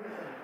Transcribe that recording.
Listen,